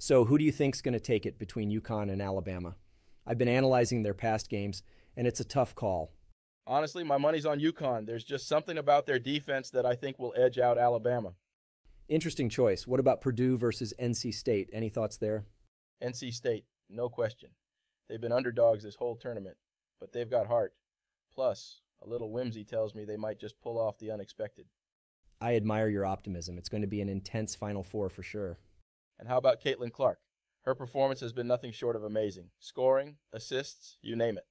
So, who do you think's going to take it between UConn and Alabama? I've been analyzing their past games, and it's a tough call. Honestly, my money's on UConn. There's just something about their defense that I think will edge out Alabama. Interesting choice. What about Purdue versus NC State? Any thoughts there? NC State, no question. They've been underdogs this whole tournament, but they've got heart. Plus, a little whimsy tells me they might just pull off the unexpected. I admire your optimism. It's going to be an intense Final Four for sure. And how about Caitlin Clark? Her performance has been nothing short of amazing. Scoring, assists, you name it.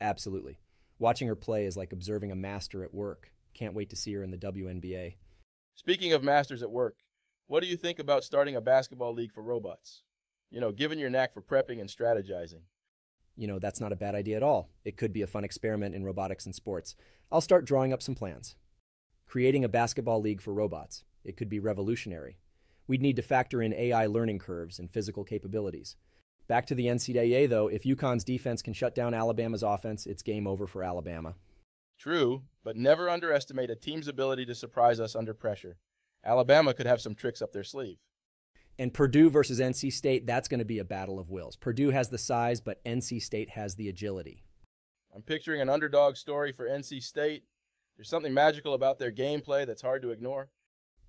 Absolutely. Watching her play is like observing a master at work. Can't wait to see her in the WNBA. Speaking of masters at work, what do you think about starting a basketball league for robots? You know, given your knack for prepping and strategizing. You know, that's not a bad idea at all. It could be a fun experiment in robotics and sports. I'll start drawing up some plans. Creating a basketball league for robots. It could be revolutionary. We'd need to factor in AI learning curves and physical capabilities. Back to the NCAA, though, if UConn's defense can shut down Alabama's offense, it's game over for Alabama. True, but never underestimate a team's ability to surprise us under pressure. Alabama could have some tricks up their sleeve. And Purdue versus NC State, that's going to be a battle of wills. Purdue has the size, but NC State has the agility. I'm picturing an underdog story for NC State. There's something magical about their gameplay that's hard to ignore.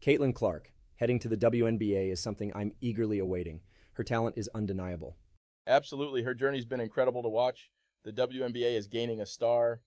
Caitlin Clark, heading to the WNBA, is something I'm eagerly awaiting. Her talent is undeniable. Absolutely, her journey's been incredible to watch. The WNBA is gaining a star.